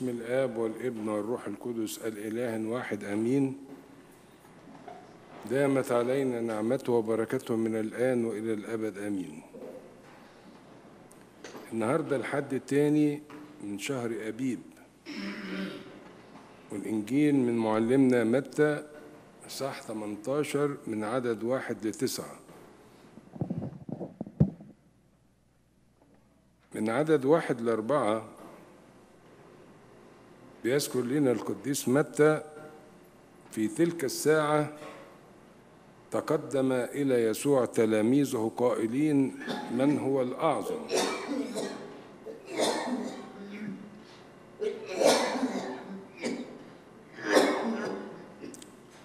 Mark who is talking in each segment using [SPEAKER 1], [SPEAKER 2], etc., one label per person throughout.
[SPEAKER 1] باسم الآب والابن والروح القدس الإله واحد آمين. دامت علينا نعمته وبركته من الآن وإلى الأبد آمين. النهاردة الحد الثاني من شهر أبيب. والإنجيل من معلمنا متى صح 18 من عدد واحد لتسعة. من عدد واحد لأربعة بيذكر لنا القديس متى في تلك الساعة تقدم إلى يسوع تلاميذه قائلين من هو الأعظم.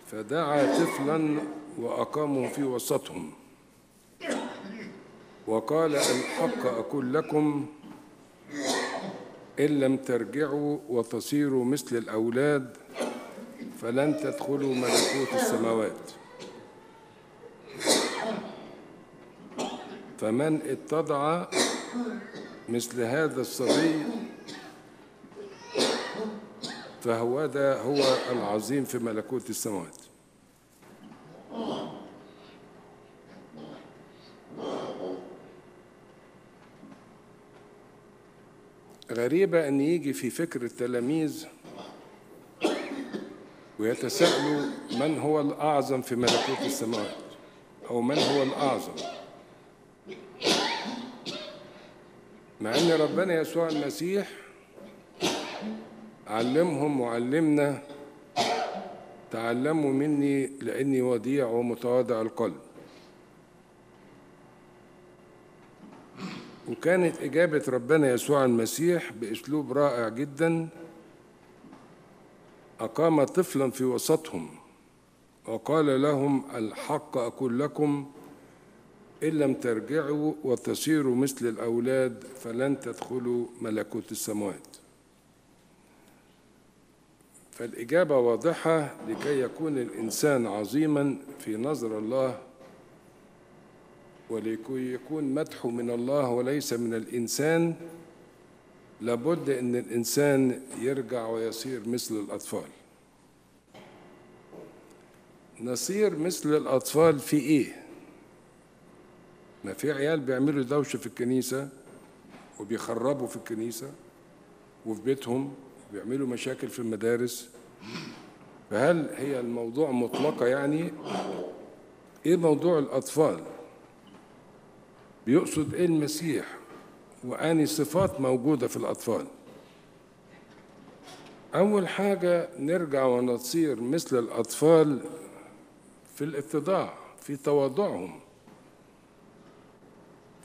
[SPEAKER 1] فدعا طفلا وأقامه في وسطهم. وقال الحق أقول لكم إن لم ترجعوا وتصيروا مثل الأولاد فلن تدخلوا ملكوت السماوات. فمن اتضع مثل هذا الصبي فهو ده هو العظيم في ملكوت السماوات. غريبة أن يجي في فكر التلاميذ ويتساءلوا من هو الأعظم في ملكوت السماوات أو من هو الأعظم. مع أن ربنا يسوع المسيح علمهم وعلمنا تعلموا مني لأني وديع ومتواضع القلب. وكانت إجابة ربنا يسوع المسيح بأسلوب رائع جدا أقام طفلا في وسطهم وقال لهم الحق أقول لكم إن لم ترجعوا وتصيروا مثل الأولاد فلن تدخلوا ملكوت السماوات. فالإجابة واضحة لكي يكون الإنسان عظيما في نظر الله ولكي يكون مدحه من الله وليس من الإنسان لابد أن الإنسان يرجع ويصير مثل الأطفال. نصير مثل الأطفال في إيه؟ ما في عيال بيعملوا دوشة في الكنيسة وبيخربوا في الكنيسة وفي بيتهم بيعملوا مشاكل في المدارس. فهل هي الموضوع مطلقة يعني؟ إيه موضوع الأطفال؟ بيقصد إيه المسيح وأني صفات موجودة في الأطفال؟ أول حاجة نرجع ونصير مثل الأطفال في الاتضاع في تواضعهم.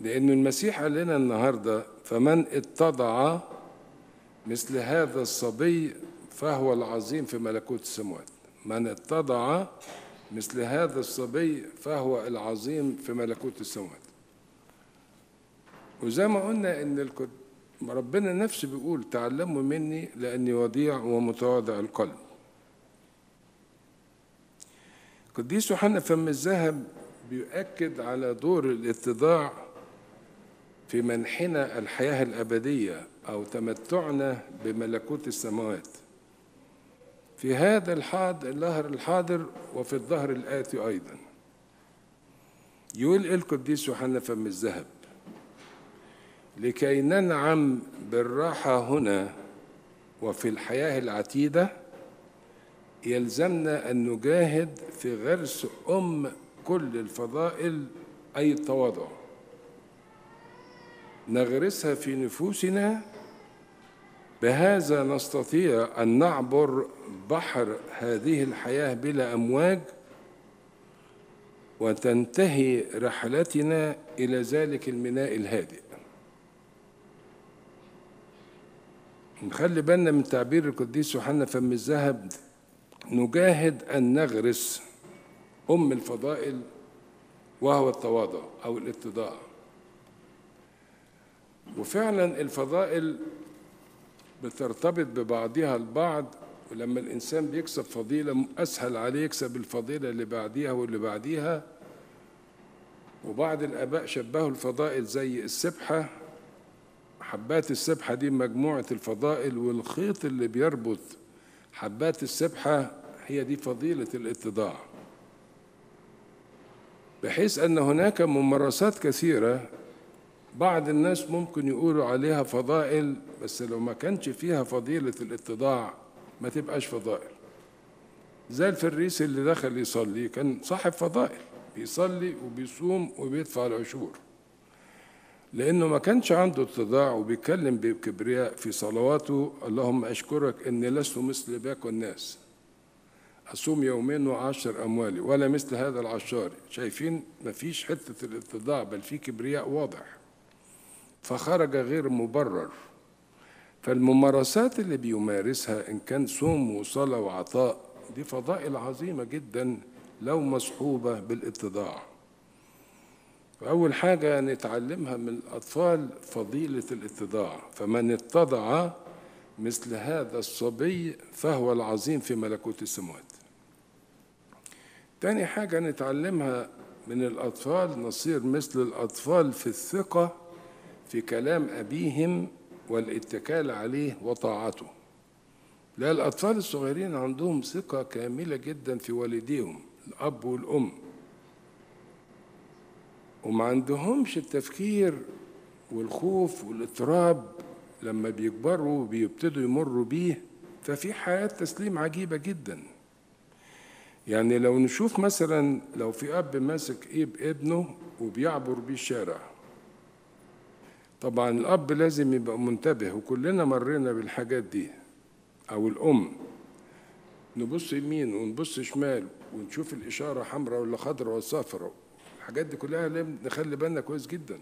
[SPEAKER 1] لأن المسيح قال لنا النهاردة فمن اتضع مثل هذا الصبي فهو العظيم في ملكوت السماوات من اتضع مثل هذا الصبي فهو العظيم في ملكوت السماوات وزي ما قلنا إن ربنا نفسه بيقول تعلموا مني لأني وديع ومتواضع القلب. قديس يوحنا فم الذهب بيؤكد على دور الاتضاع في منحنا الحياة الأبدية أو تمتعنا بملكوت السماوات. في هذا الحاضر الظهر الحاضر وفي الظهر الآتي أيضا. يقول القديس يوحنا فم الذهب؟ لكي ننعم بالراحة هنا وفي الحياة العتيدة يلزمنا أن نجاهد في غرس أم كل الفضائل أي التواضع. نغرسها في نفوسنا بهذا نستطيع أن نعبر بحر هذه الحياة بلا أمواج وتنتهي رحلتنا إلى ذلك الميناء الهادئ. نخلي بالنا من تعبير القديس يوحنا فم الذهب نجاهد أن نغرس أم الفضائل وهو التواضع أو الاتضاع وفعلا الفضائل بترتبط ببعضها البعض ولما الإنسان بيكسب فضيلة أسهل عليه يكسب الفضيلة اللي بعديها واللي بعديها. وبعض الآباء شبهوا الفضائل زي السبحة حبات السبحة دي مجموعة الفضائل والخيط اللي بيربط حبات السبحة هي دي فضيلة الاتضاع. بحيث أن هناك ممارسات كثيرة بعض الناس ممكن يقولوا عليها فضائل بس لو ما كانش فيها فضيلة الاتضاع ما تبقاش فضائل. زي الفريس اللي دخل يصلي كان صاحب فضائل بيصلي وبيصوم وبيدفع العشور. لأنه ما كانش عنده اتضاع وبيتكلم بكبرياء في صلواته اللهم أشكرك إني لست مثل باقي الناس أصوم يومين وعشر أموالي ولا مثل هذا العشار. شايفين مفيش حتة الاتضاع بل في كبرياء واضح. فخرج غير مبرر. فالممارسات اللي بيمارسها إن كان صوم وصلاة وعطاء دي فضائل عظيمة جدا لو مصحوبة بالاتضاع. فأول حاجة نتعلمها من الأطفال فضيلة الاتضاع فمن اتضع مثل هذا الصبي فهو العظيم في ملكوت السماوات تاني حاجة نتعلمها من الأطفال نصير مثل الأطفال في الثقة في كلام أبيهم والاتكال عليه وطاعته. لا الأطفال الصغيرين عندهم ثقة كاملة جدا في والديهم الأب والأم. وما عندهمش التفكير والخوف والإضطراب لما بيكبروا بيبتدوا يمروا بيه ففي حياة تسليم عجيبة جدا. يعني لو نشوف مثلا لو في أب ماسك إيد ابنه وبيعبر بيه الشارع طبعا الأب لازم يبقى منتبه وكلنا مرينا بالحاجات دي. أو الأم. نبص يمين ونبص شمال ونشوف الإشارة حمراء ولا خضراء ولا صفراء. الحاجات دي كلها نخلي بالنا كويس جدا.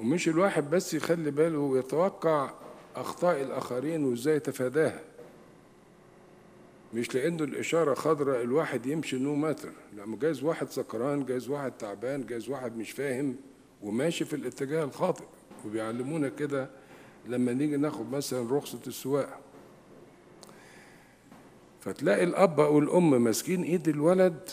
[SPEAKER 1] ومش الواحد بس يخلي باله ويتوقع أخطاء الآخرين وإزاي يتفاداها. مش لأنه الإشارة خضراء الواحد يمشي no matter لا جايز واحد سكران جايز واحد تعبان جايز واحد مش فاهم وماشي في الاتجاه الخاطئ. وبيعلمونا كده لما نيجي ناخد مثلا رخصة السواقة. فتلاقي الأب أو الأم ماسكين إيد الولد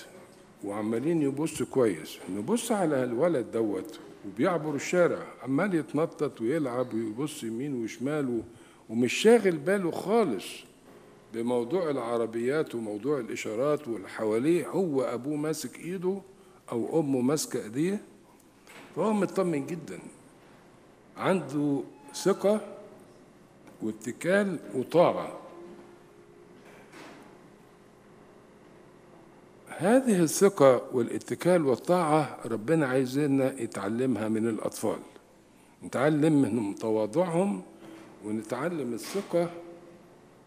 [SPEAKER 1] وعمالين يبصوا كويس. نبص على الولد دوت وبيعبر الشارع عمال يتنطط ويلعب ويبص يمين وشمال ومش شاغل باله خالص بموضوع العربيات وموضوع الإشارات واللي حواليه هو أبوه ماسك إيده أو أمه ماسكة إيديه. فهو مطمن جدا. عنده ثقة واتكال وطاعة. هذه الثقة والاتكال والطاعة ربنا عايزنا يتعلمها من الأطفال. نتعلم منهم تواضعهم ونتعلم الثقة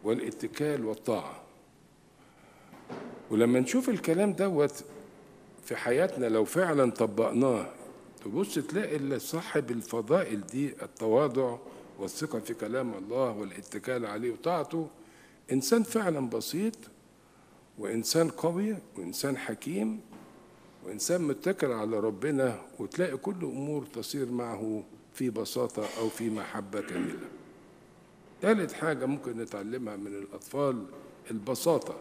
[SPEAKER 1] والاتكال والطاعة. ولما نشوف الكلام دوت في حياتنا لو فعلا طبقناه تبص تلاقي اللي صاحب الفضائل دي التواضع والثقة في كلام الله والاتكال عليه وطاعته إنسان فعلا بسيط وإنسان قوي وإنسان حكيم وإنسان متكل على ربنا وتلاقي كل أمور تصير معه في بساطة أو في محبة كاملة. ثالث حاجة ممكن نتعلمها من الأطفال البساطة.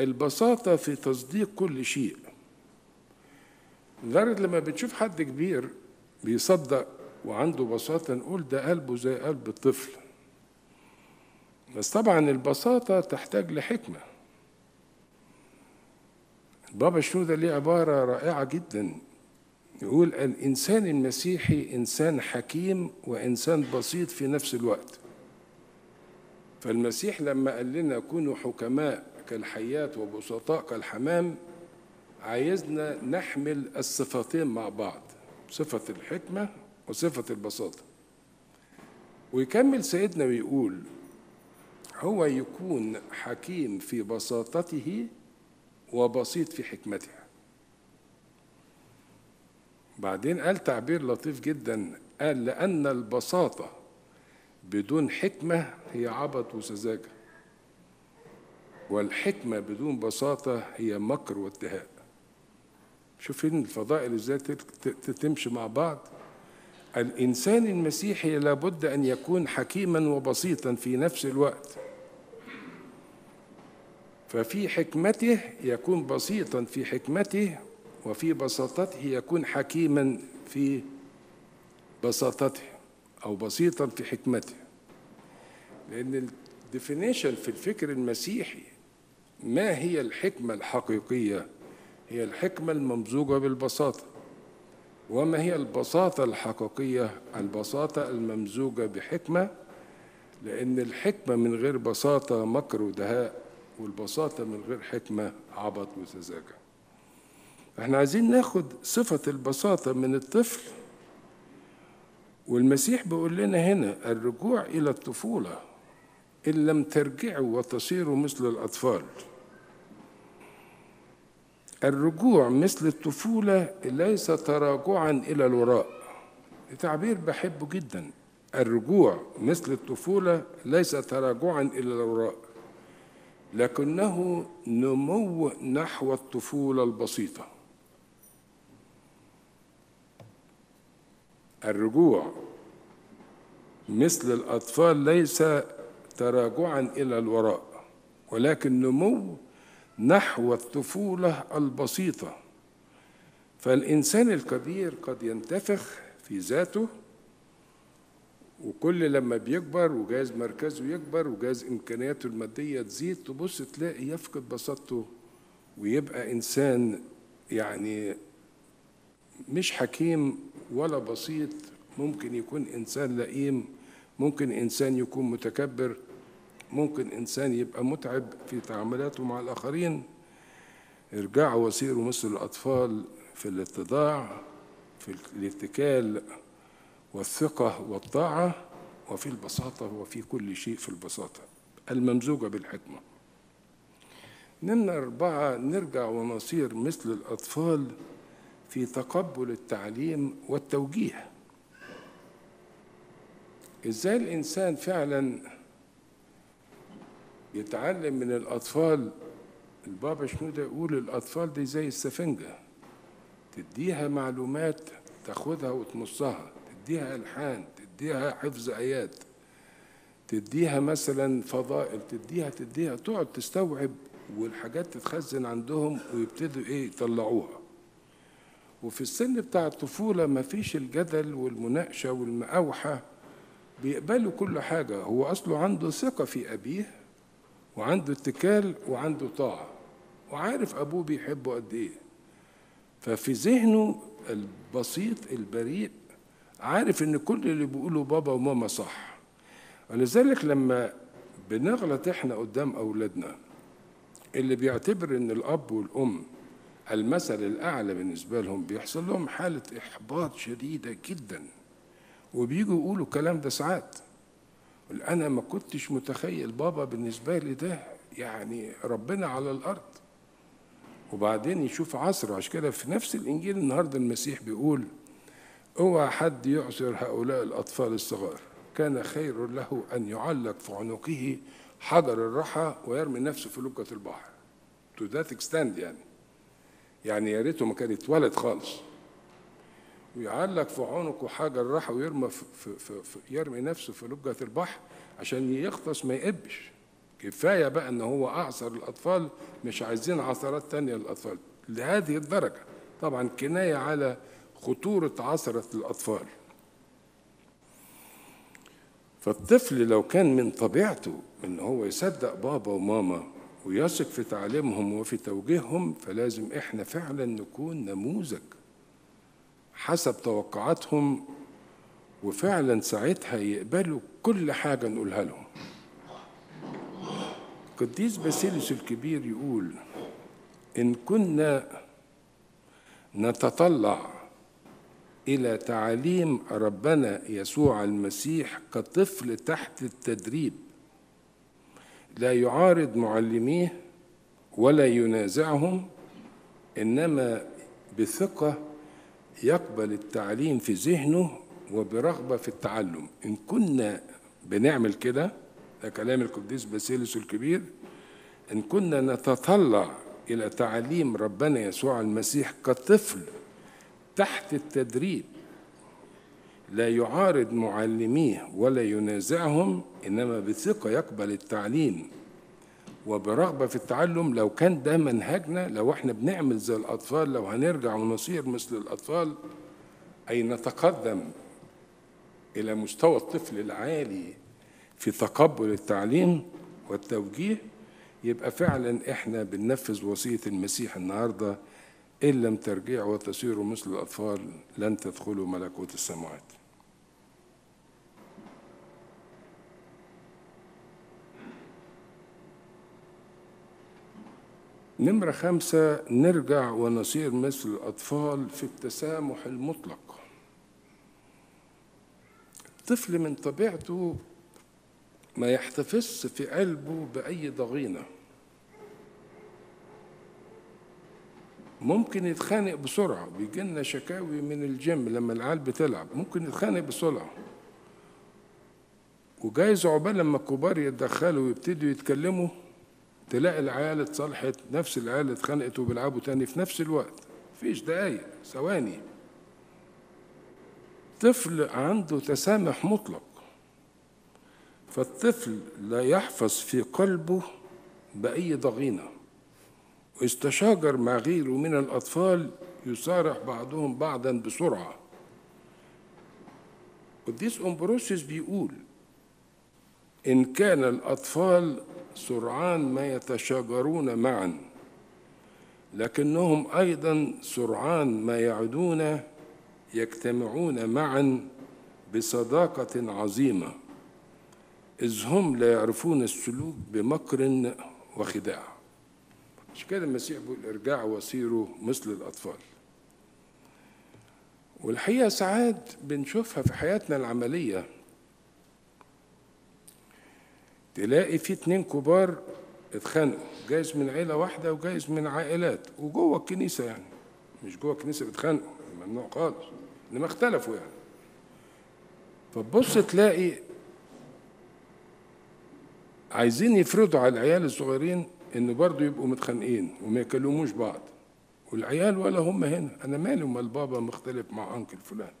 [SPEAKER 1] البساطة في تصديق كل شيء. لدرجة لما بتشوف حد كبير بيصدق وعنده بساطة نقول ده قلبه زي قلب الطفل. بس طبعا البساطة تحتاج لحكمة. بابا شنودة ليه عبارة رائعة جدا. يقول الإنسان المسيحي إنسان حكيم وإنسان بسيط في نفس الوقت. فالمسيح لما قال لنا كونوا حكماء كالحيات وبسطاء كالحمام عايزنا نحمل الصفتين مع بعض صفة الحكمة وصفة البساطة. ويكمل سيدنا ويقول هو يكون حكيم في بساطته وبسيط في حكمته بعدين قال تعبير لطيف جدا قال لأن البساطة بدون حكمة هي عبط وسذاجة والحكمة بدون بساطة هي مكر واتهاء شوفين الفضائل إزاي تمشي مع بعض. الإنسان المسيحي لابد أن يكون حكيما وبسيطا في نفس الوقت. ففي حكمته يكون بسيطا في حكمته وفي بساطته يكون حكيما في بساطته أو بسيطا في حكمته. لأن الديفينيشن في الفكر المسيحي ما هي الحكمة الحقيقية؟ هي الحكمة الممزوجة بالبساطة. وما هي البساطة الحقيقية؟ البساطة الممزوجة بحكمة لأن الحكمة من غير بساطة مكر ودهاء والبساطة من غير حكمة عبط وسذاجة إحنا عايزين ناخد صفة البساطة من الطفل. والمسيح بيقول لنا هنا الرجوع إلى الطفولة إن لم ترجعوا وتصيروا مثل الأطفال. الرجوع مثل الطفولة ليس تراجعا إلى الوراء. تعبير بحبه جدا. الرجوع مثل الطفولة ليس تراجعا إلى الوراء. لكنه نمو نحو الطفولة البسيطة. الرجوع مثل الأطفال ليس تراجعا إلى الوراء ولكن نمو نحو الطفولة البسيطة. فالإنسان الكبير قد ينتفخ في ذاته وكل لما بيكبر وجايز مركزه يكبر وجايز إمكانياته المادية تزيد تبص تلاقي يفقد بساطته ويبقى إنسان يعني مش حكيم ولا بسيط. ممكن يكون إنسان لئيم ممكن إنسان يكون متكبر ممكن إنسان يبقى متعب في تعاملاته مع الآخرين. ارجعوا وسيروا مثل الأطفال في الاتضاع في الاتكال. والثقة والطاعة وفي البساطة وفي كل شيء في البساطة الممزوجة بالحكمة. نمرة أربعة نرجع ونصير مثل الأطفال في تقبل التعليم والتوجيه. إزاي الإنسان فعلا يتعلم من الأطفال؟ البابا شنودة يقول الأطفال دي زي السفنجة تديها معلومات تاخدها وتمصها تديها ألحان تديها حفظ آيات تديها مثلا فضائل تديها تديها تقعد تستوعب والحاجات تتخزن عندهم ويبتدوا إيه؟ يطلعوها. وفي السن بتاع الطفولة ما فيش الجدل والمناقشة والمقاوحة بيقبلوا كل حاجة. هو أصله عنده ثقة في أبيه وعنده اتكال وعنده طاعة وعارف أبوه بيحبه قد إيه. ففي ذهنه البسيط البريء عارف إن كل اللي بيقوله بابا وماما صح. ولذلك لما بنغلط إحنا قدام أولادنا اللي بيعتبر إن الأب والأم المثل الأعلى بالنسبة لهم بيحصل لهم حالة إحباط شديدة جدا. وبيجوا يقولوا الكلام ده ساعات. أنا ما كنتش متخيل بابا بالنسبة لي ده يعني ربنا على الأرض. وبعدين يشوف عصر عشان كده في نفس الإنجيل النهاردة المسيح بيقول اوعى حد يعذر هؤلاء الأطفال الصغار. كان خير له أن يعلق في عنقه حجر الرحى ويرمي نفسه في لجة البحر. To that extent يعني. يعني يا ريته ما كان اتولد خالص. ويعلق في عنقه حاجة الراحة ويرمى في في في يرمي نفسه في لجة البحر عشان يغطس ما يقبش. كفاية بقى إن هو أعصر الأطفال مش عايزين عثرات تانية للأطفال. لهذه الدرجة. طبعا كناية على خطورة عثرة الأطفال. فالطفل لو كان من طبيعته إن هو يصدق بابا وماما ويثق في تعليمهم وفي توجيههم فلازم إحنا فعلا نكون نموذج حسب توقعاتهم وفعلا ساعتها يقبلوا كل حاجة نقولها لهم. قديس باسيليوس الكبير يقول إن كنا نتطلع إلى تعاليم ربنا يسوع المسيح كطفل تحت التدريب. لا يعارض معلميه ولا ينازعهم إنما بثقة يقبل التعليم في ذهنه وبرغبة في التعلم. إن كنا بنعمل كده ده كلام القديس باسيليوس الكبير إن كنا نتطلع إلى تعليم ربنا يسوع المسيح كطفل تحت التدريب. لا يعارض معلميه ولا ينازعهم إنما بثقة يقبل التعليم. وبرغبة في التعلم لو كان ده منهجنا لو إحنا بنعمل زي الأطفال لو هنرجع ونصير مثل الأطفال أي نتقدم إلى مستوى الطفل العالي في تقبل التعليم والتوجيه يبقى فعلا إحنا بننفذ وصية المسيح النهاردة إن لم ترجعوا وتصيروا مثل الأطفال لن تدخلوا ملكوت السماوات. نمرة خمسة نرجع ونصير مثل الأطفال في التسامح المطلق. الطفل من طبيعته ما يحتفظ في قلبه بأي ضغينة. ممكن يتخانق بسرعة بيجي لنا شكاوي من الجيم لما العيال بتلعب ممكن يتخانق بسرعة. وجايز عقبال لما الكبار يتدخلوا ويبتدوا يتكلموا تلاقي العيال اتصالحت نفس العيال اتخانقت وبيلعبوا تاني في نفس الوقت. مفيش دقايق ثواني. طفل عنده تسامح مطلق. فالطفل لا يحفظ في قلبه بأي ضغينة. واستشاجر مع غيره من الأطفال يصارح بعضهم بعضا بسرعة. قديس أمبروسيوس بيقول إن كان الأطفال سرعان ما يتشاجرون معا لكنهم أيضا سرعان ما يعدون يجتمعون معا بصداقة عظيمة إذ هم لا يعرفون السلوك بمكر وخداع. مش كده المسيح بيقول ارجعوا وصيروا مثل الأطفال. والحقيقة ساعات بنشوفها في حياتنا العملية. تلاقي في اتنين كبار اتخانقوا جايز من عيلة واحدة وجايز من عائلات وجوه الكنيسة يعني. مش جوه الكنيسة بيتخانقوا ممنوع خالص إنما اختلفوا يعني. فتبص تلاقي عايزين يفرضوا على العيال الصغيرين ان برضه يبقوا متخانقين وما يكلموش بعض. والعيال ولا هم هنا. أنا مالي ومال بابا مختلف مع انكل فلان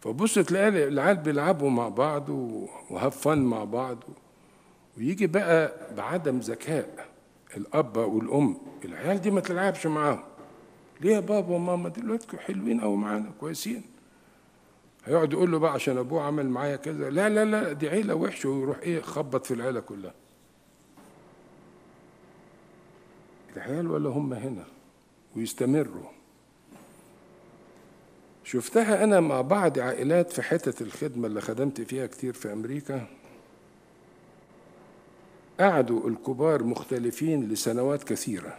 [SPEAKER 1] فبص تلاقي العيال بيلعبوا مع بعض وهفن مع بعض. ويجي بقى بعدم ذكاء الأب والأم. العيال دي ما تلعبش معاهم. ليه يا بابا وماما؟ دلوقتي حلوين قوي معانا كويسين. هيقعد يقول له بقى عشان أبوه عمل معايا كذا. لا لا لا دي عيلة وحشة ويروح إيه خبط في العيلة كلها. العيال ولا هم هنا ويستمروا. شفتها أنا مع بعض عائلات في حتة الخدمة اللي خدمت فيها كتير في أمريكا. قعدوا الكبار مختلفين لسنوات كثيرة.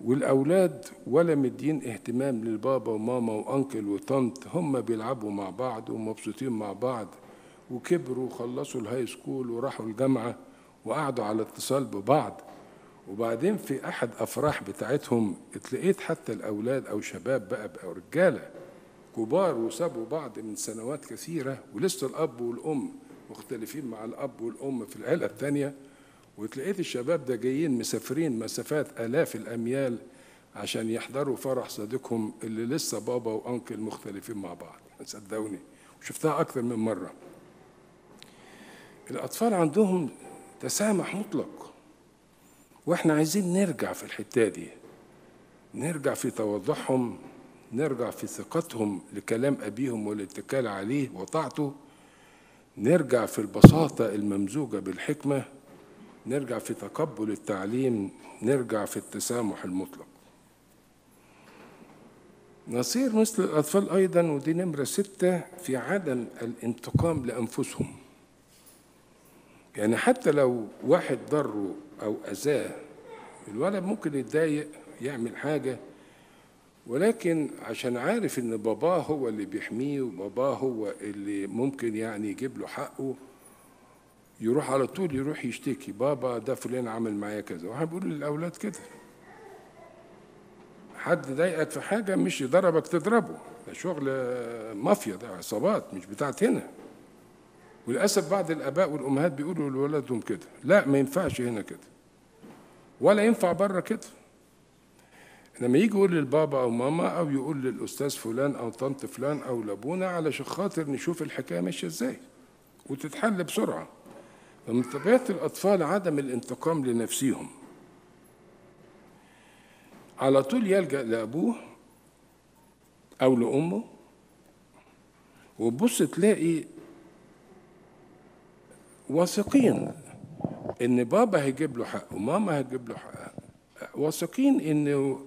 [SPEAKER 1] والأولاد ولا مدين اهتمام للبابا وماما و uncle وطنط هم بيلعبوا مع بعض ومبسوطين مع بعض وكبروا وخلصوا ال high school وراحوا الجامعة وقعدوا على اتصال ببعض. وبعدين في أحد أفراح بتاعتهم اتلقيت حتى الأولاد أو شباب بقى بقى رجالة كبار وسابوا بعض من سنوات كثيرة ولسه الأب والأم مختلفين مع الأب والأم في العيلة الثانية وتلاقيت الشباب ده جايين مسافرين مسافات آلاف الأميال عشان يحضروا فرح صديقهم اللي لسه بابا وأنكل مختلفين مع بعض. صدقوني وشفتها أكثر من مرة. الأطفال عندهم تسامح مطلق. وإحنا عايزين نرجع في الحتة دي. نرجع في تواضعهم نرجع في ثقتهم لكلام أبيهم والاتكال عليه وطاعته. نرجع في البساطة الممزوجة بالحكمة. نرجع في تقبل التعليم. نرجع في التسامح المطلق. نصير مثل الأطفال أيضا ودي نمرة ستة في عدم الانتقام لأنفسهم. يعني حتى لو واحد ضره أو أذاه الولد ممكن يتضايق يعمل حاجة ولكن عشان عارف إن باباه هو اللي بيحميه وباباه هو اللي ممكن يعني يجيب له حقه يروح على طول يروح يشتكي بابا ده فلان عمل معايا كذا. واحد بيقول للأولاد كده. حد ضايقك في حاجة مش يضربك تضربه. ده شغل مافيا ده عصابات مش بتاعت هنا. وللأسف بعض الآباء والأمهات بيقولوا لولادهم كده. لا ما ينفعش هنا كده. ولا ينفع بره كده. لما يجي يقول للبابا أو ماما أو يقول للأستاذ فلان أو طنط فلان أو لأبونا علشان خاطر نشوف الحكاية ماشية إزاي وتتحل بسرعة. فمن طبيعة الأطفال عدم الانتقام لنفسهم على طول يلجأ لأبوه أو لأمه. وتبص تلاقي واثقين إن بابا هيجيب له حقه وماما هتجيب له حقها واثقين انه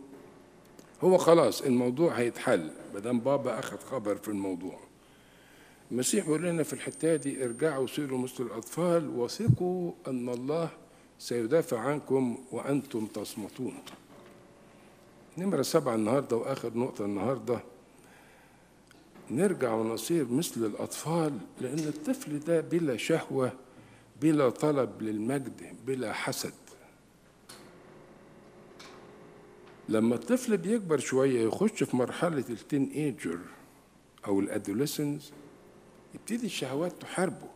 [SPEAKER 1] هو خلاص الموضوع هيتحل ما دام بابا أخذ خبر في الموضوع. المسيح بيقول لنا في الحتة دي ارجعوا سيروا مثل الأطفال وثقوا أن الله سيدافع عنكم وأنتم تصمتون. نمرة سبعة النهاردة وآخر نقطة النهاردة. نرجع ونصير مثل الأطفال لأن الطفل ده بلا شهوة بلا طلب للمجد بلا حسد. لما الطفل بيكبر شوية يخش في مرحلة التين إيجر أو الأدوليسنس يبتدي الشهوات تحاربه.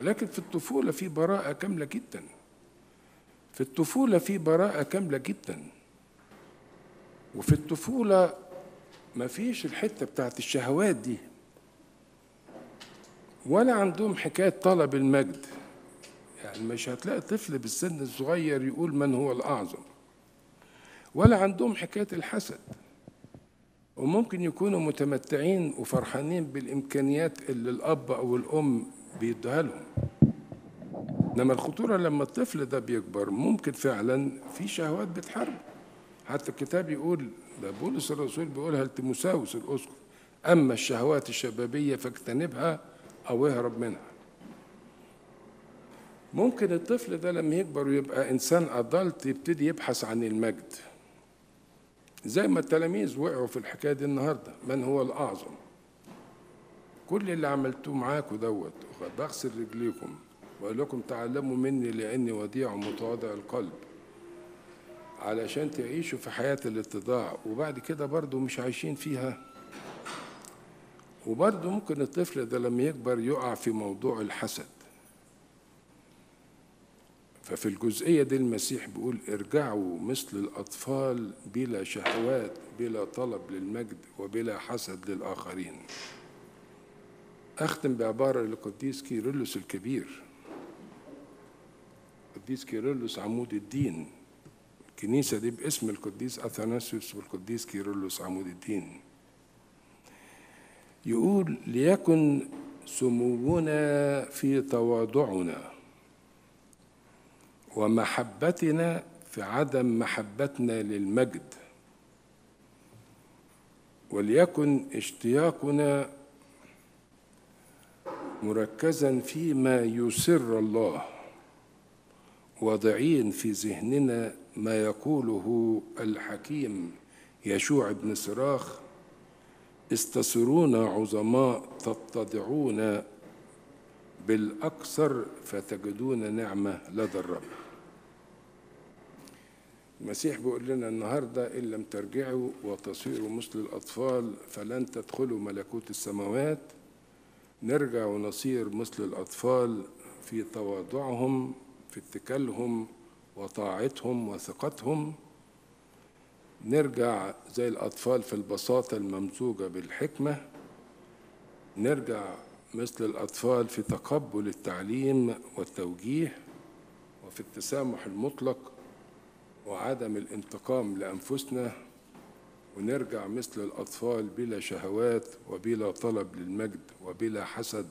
[SPEAKER 1] لكن في الطفولة في براءة كاملة جدا. في الطفولة في براءة كاملة جدا. وفي الطفولة ما فيش الحتة بتاعت الشهوات دي. ولا عندهم حكاية طلب المجد. يعني مش هتلاقي طفل بالسن الصغير يقول من هو الأعظم. ولا عندهم حكاية الحسد. وممكن يكونوا متمتعين وفرحانين بالإمكانيات اللي الأب أو الأم بيدوها لهم. إنما الخطورة لما الطفل ده بيكبر ممكن فعلا في شهوات بتحاربه. حتى الكتاب يقول ده بولس الرسول بيقولها لتيموساوس الأسقف؟ أما الشهوات الشبابية فاجتنبها أو اهرب منها. ممكن الطفل ده لما يكبر ويبقى إنسان أدلت يبتدي يبحث عن المجد. زي ما التلاميذ وقعوا في الحكاية دي النهاردة من هو الأعظم؟ كل اللي عملتوه معاكم دوت بغسل رجليكم وأقول لكم تعلموا مني لأني وديع ومتواضع القلب علشان تعيشوا في حياة الاتضاع وبعد كده برضو مش عايشين فيها وبرضو ممكن الطفل ده لما يكبر يقع في موضوع الحسد. ففي الجزئية دي المسيح بيقول ارجعوا مثل الأطفال بلا شهوات بلا طلب للمجد وبلا حسد للآخرين. أختم بعبارة للقديس كيرلس الكبير. القديس كيرلس عمود الدين. الكنيسة دي باسم القديس أثناسيوس والقديس كيرلس عمود الدين. يقول ليكن سمونا في تواضعنا ومحبتنا في عدم محبتنا للمجد وليكن اشتياقنا مركزا فيما يسر الله واضعين في ذهننا ما يقوله الحكيم يشوع بن صراخ استصرون عظماء تتضعون بالأكثر فتجدون نعمة لدى الرب. المسيح بيقول لنا النهاردة إن لم ترجعوا وتصيروا مثل الأطفال فلن تدخلوا ملكوت السماوات. نرجع ونصير مثل الأطفال في تواضعهم في اتكالهم وطاعتهم وثقتهم. نرجع زي الأطفال في البساطة الممزوجة بالحكمة نرجع مثل الأطفال في تقبل التعليم والتوجيه وفي التسامح المطلق وعدم الانتقام لأنفسنا ونرجع مثل الأطفال بلا شهوات وبلا طلب للمجد وبلا حسد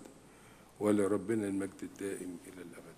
[SPEAKER 1] ولربنا المجد الدائم إلى الأبد.